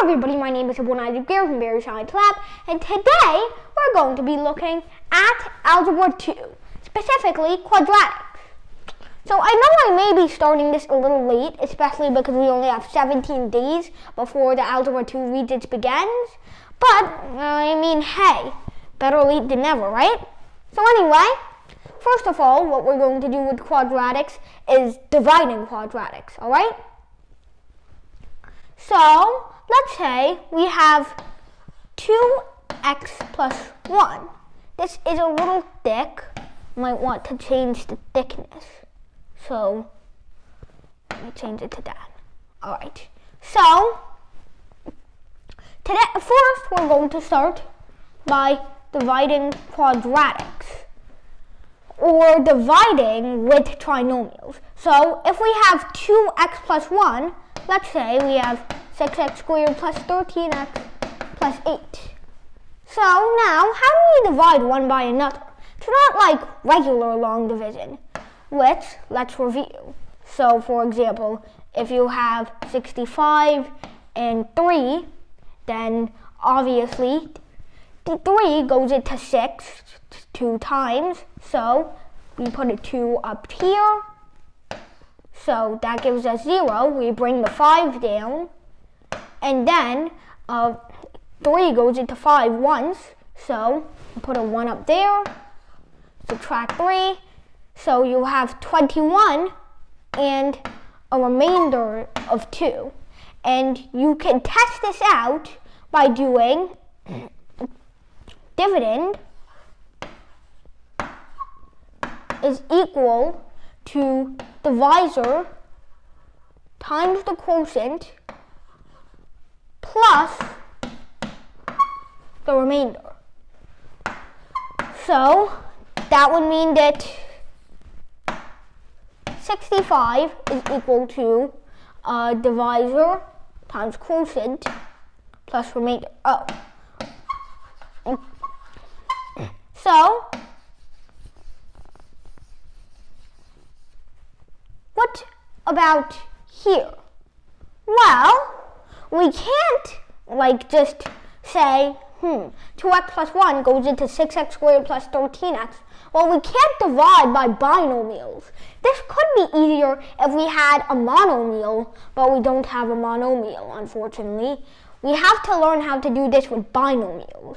everybody, my name is One-Eyed Bear from Bari Science Lab, and today we're going to be looking at Algebra 2, specifically quadratics. So I know I may be starting this a little late, especially because we only have 17 days before the Algebra 2 Regents begins, but, I mean, hey, better late than never, right? So anyway, first of all, what we're going to do with quadratics is dividing quadratics, alright? So, let's say we have 2x plus 1. This is a little thick. Might want to change the thickness. So, let me change it to that. Alright. So, today, first we're going to start by dividing quadratics or dividing with trinomials. So if we have 2x plus 1, let's say we have 6x squared plus 13x plus 8. So now, how do we divide one by another? It's not like regular long division, which let's review. So for example, if you have 65 and 3, then obviously the 3 goes into 6 two times. So we put a 2 up here. So that gives us 0. We bring the 5 down. And then uh, 3 goes into 5 once. So put a 1 up there. Subtract 3. So you have 21 and a remainder of 2. And you can test this out by doing dividend is equal to divisor times the quotient plus the remainder. So that would mean that 65 is equal to uh, divisor times quotient plus remainder. Oh. So What about here? Well, we can't like just say, hmm, 2x plus 1 goes into 6x squared plus 13x. Well, we can't divide by binomials. This could be easier if we had a monomial, but we don't have a monomial, unfortunately. We have to learn how to do this with binomials.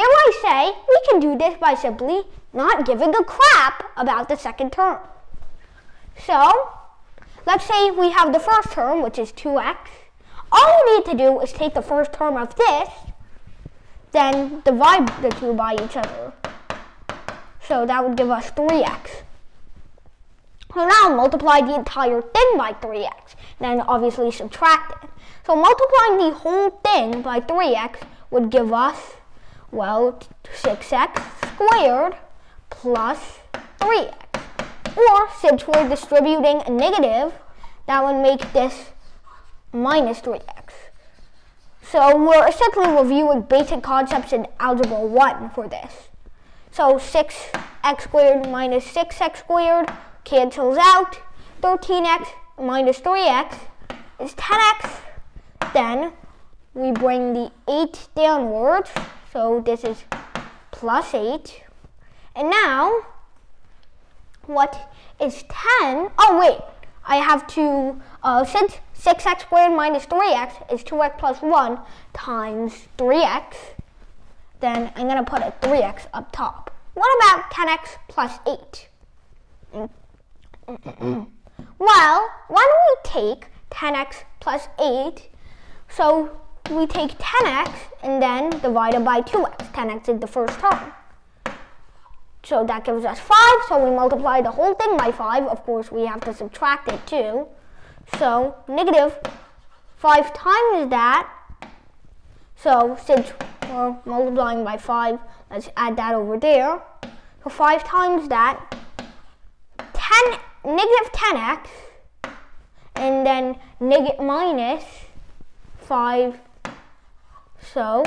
If I say we can do this by simply not giving a crap about the second term. So, let's say we have the first term, which is 2x. All we need to do is take the first term of this, then divide the two by each other. So that would give us 3x. So now multiply the entire thing by 3x, then obviously subtract it. So multiplying the whole thing by 3x would give us, well, 6x squared plus 3x. Or since we're distributing a negative, that would make this minus 3x. So we're essentially reviewing basic concepts in Algebra 1 for this. So 6x squared minus 6x squared cancels out. 13x minus 3x is 10x. Then we bring the 8 downwards. So this is plus 8. And now what is 10? Oh, wait. I have to, uh, since 6x squared minus 3x is 2x plus 1 times 3x, then I'm going to put a 3x up top. What about 10x plus 8? well, why don't we take 10x plus 8? So we take 10x and then divide it by 2x. 10x is the first term. So that gives us 5. So we multiply the whole thing by 5. Of course, we have to subtract it too. So negative 5 times that. So since we're multiplying by 5, let's add that over there. So 5 times that. 10, negative 10x. And then negative minus 5. So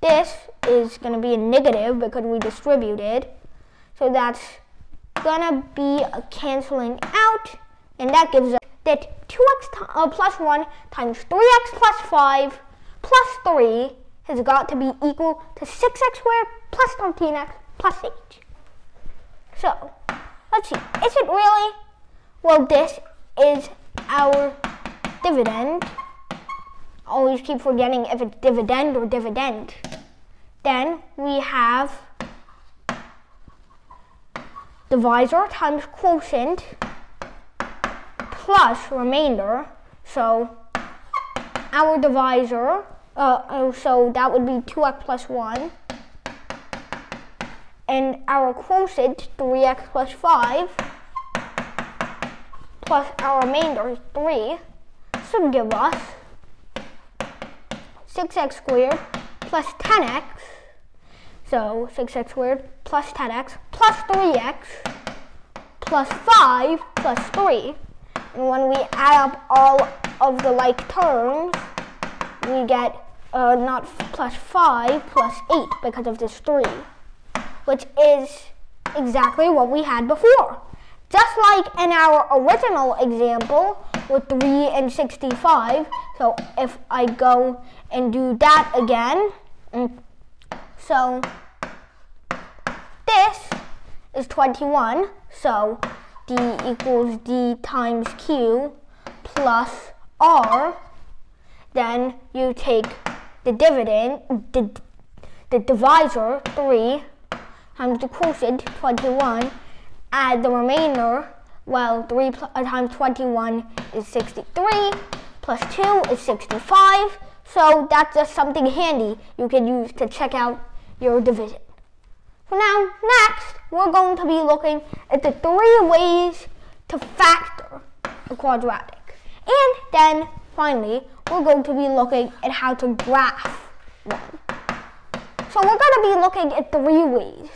this is going to be a negative because we distributed. So that's going to be a canceling out. And that gives us that 2x uh, plus 1 times 3x plus 5 plus 3 has got to be equal to 6x squared plus 13x plus 8. So, let's see. Is it really? Well, this is our dividend. Always keep forgetting if it's dividend or dividend. Then we have divisor times quotient plus remainder. So our divisor, uh, oh, so that would be 2x plus 1. And our quotient, 3x plus 5, plus our remainder, 3, should give us 6x squared plus 10x. So 6x squared plus 10x plus 3x plus 5 plus 3. And when we add up all of the like terms, we get uh, not plus 5 plus 8 because of this 3, which is exactly what we had before. Just like in our original example with 3 and 65, so if I go and do that again, mm, so this is 21, so d equals d times q plus r, then you take the dividend, the, the divisor, 3, times the quotient, 21, add the remainder, well, 3 uh, times 21 is 63, plus 2 is 65, so that's just something handy you can use to check out your division. So now, next, we're going to be looking at the three ways to factor a quadratic. And then, finally, we're going to be looking at how to graph one. So we're going to be looking at three ways.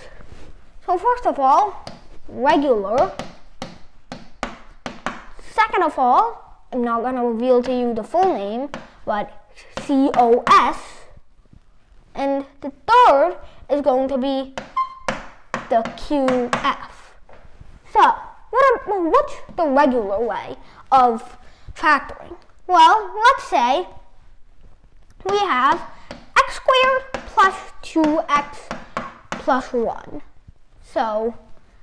So first of all, regular. Second of all, I'm not going to reveal to you the full name, but COS. And the third is going to be the QF. So, what are, what's the regular way of factoring? Well, let's say we have x squared plus 2x plus 1. So,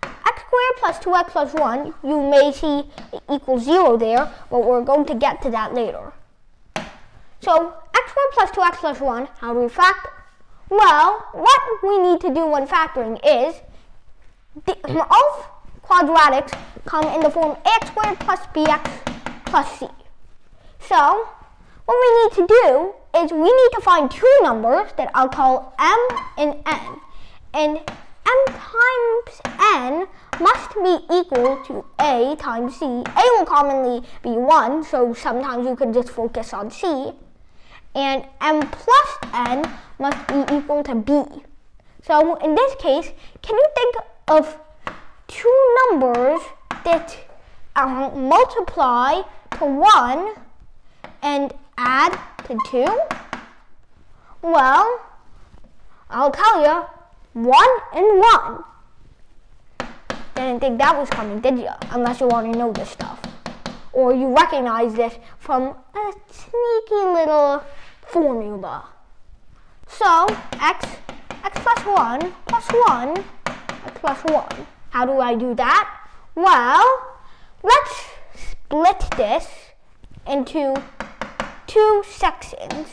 x squared plus 2x plus 1, you may see equals 0 there, but we're going to get to that later. So, x squared plus 2x plus 1, how do we factor? Well, what we need to do when factoring is the, all quadratics come in the form ax squared plus bx plus c. So, what we need to do is we need to find two numbers that I'll call m and n. And m times n must be equal to a times c. a will commonly be 1, so sometimes you can just focus on c. And m plus n must be equal to b. So in this case, can you think of two numbers that um, multiply to 1 and add to 2? Well, I'll tell you, 1 and 1. Didn't think that was coming, did you? Unless you already know this stuff. Or you recognize this from a sneaky little formula. So, x, x plus 1 plus 1 plus 1. How do I do that? Well, let's split this into two sections,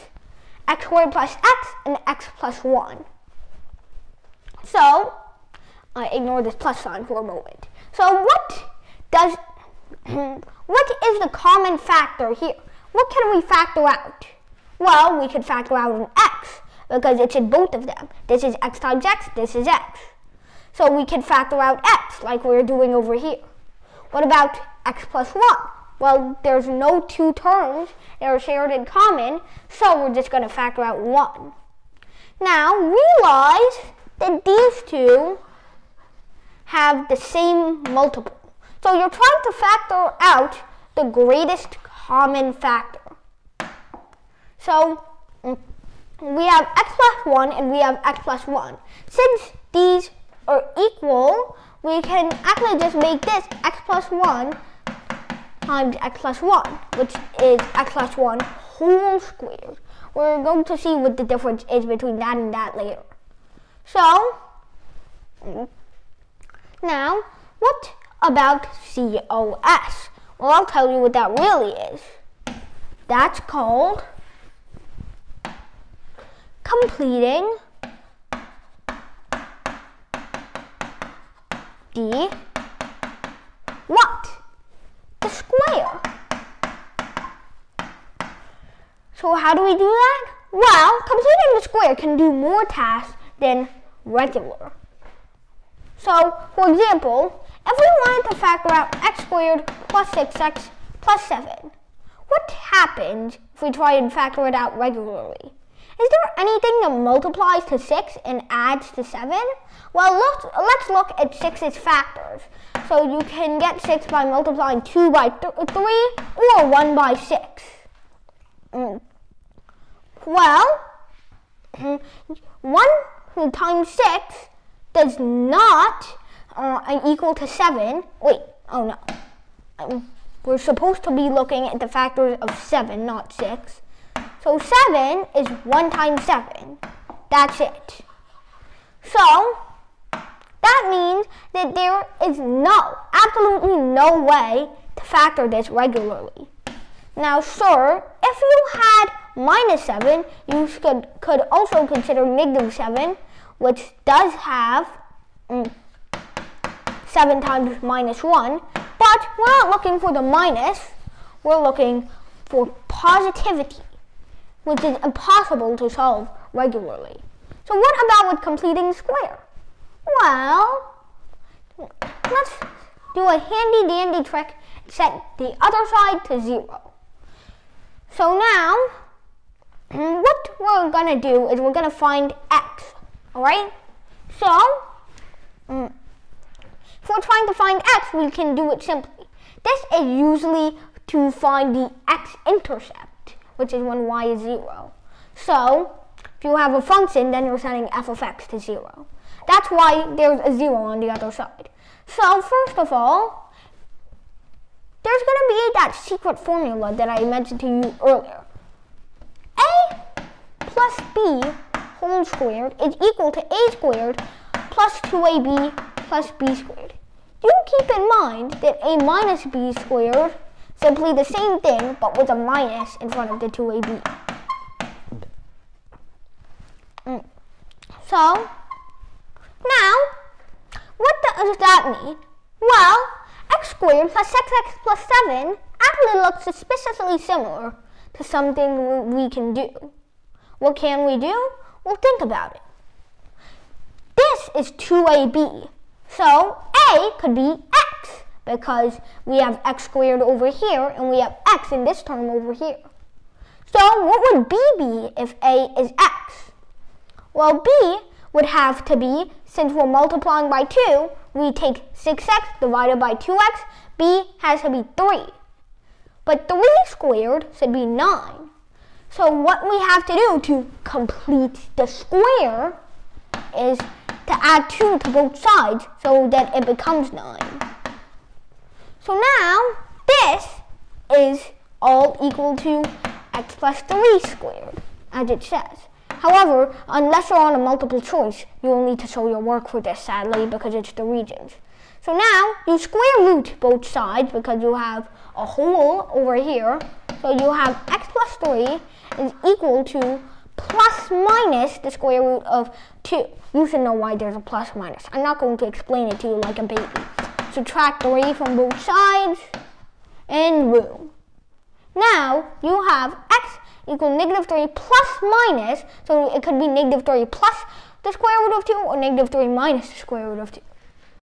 x squared plus x and x plus 1. So, I ignore this plus sign for a moment. So what does, what is the common factor here? What can we factor out? Well, we could factor out an x because it's in both of them. This is x times x, this is x. So we can factor out x like we're doing over here. What about x plus 1? Well, there's no two terms that are shared in common, so we're just going to factor out 1. Now, realize that these two have the same multiple. So you're trying to factor out the greatest common factor. So mm, we have x plus 1 and we have x plus 1. Since these are equal, we can actually just make this x plus 1 times x plus 1, which is x plus 1 whole squared. We're going to see what the difference is between that and that later. So, now, what about COS? Well, I'll tell you what that really is. That's called completing the what? The square. So how do we do that? Well, completing the square can do more tasks than regular. So, for example, if we wanted to factor out x squared plus 6x plus 7, what happens if we try and factor it out regularly? Is there anything that multiplies to 6 and adds to 7? Well, let's, let's look at 6's factors. So you can get 6 by multiplying 2 by th 3 or 1 by 6. Mm. Well, 1 times 6 does not uh, equal to 7. Wait, oh no. We're supposed to be looking at the factors of 7, not 6. So 7 is 1 times 7. That's it. So, that means that there is no, absolutely no way to factor this regularly. Now, sir, if you had minus 7, you could, could also consider negative 7, which does have mm, 7 times minus 1. But we're not looking for the minus, we're looking for positivity which is impossible to solve regularly. So what about with completing square? Well, let's do a handy dandy trick and set the other side to zero. So now, what we're gonna do is we're gonna find x, alright? So, mm, if we're trying to find x, we can do it simply. This is usually to find the x-intercept which is when y is 0. So, if you have a function, then you're setting f of x to 0. That's why there's a 0 on the other side. So, first of all, there's going to be that secret formula that I mentioned to you earlier. a plus b whole squared is equal to a squared plus 2ab plus b squared. Do keep in mind that a minus b squared Simply the same thing, but with a minus in front of the 2ab. Mm. So, now, what does that mean? Well, x squared plus xx plus 7 actually looks suspiciously similar to something we can do. What can we do? Well, think about it. This is 2ab, so a could be x because we have x squared over here and we have x in this term over here. So what would b be if a is x? Well, b would have to be, since we're multiplying by 2, we take 6x divided by 2x, b has to be 3. But 3 squared should be 9. So what we have to do to complete the square is to add 2 to both sides so that it becomes 9. So now this is all equal to x plus 3 squared, as it says. However, unless you're on a multiple choice, you will need to show your work for this, sadly, because it's the Regents. So now, you square root both sides because you have a whole over here. So you have x plus 3 is equal to plus minus the square root of 2. You should know why there's a plus minus. I'm not going to explain it to you like a baby subtract 3 from both sides, and boom. Now, you have x equal negative 3 plus minus, so it could be negative 3 plus the square root of 2 or negative 3 minus the square root of 2.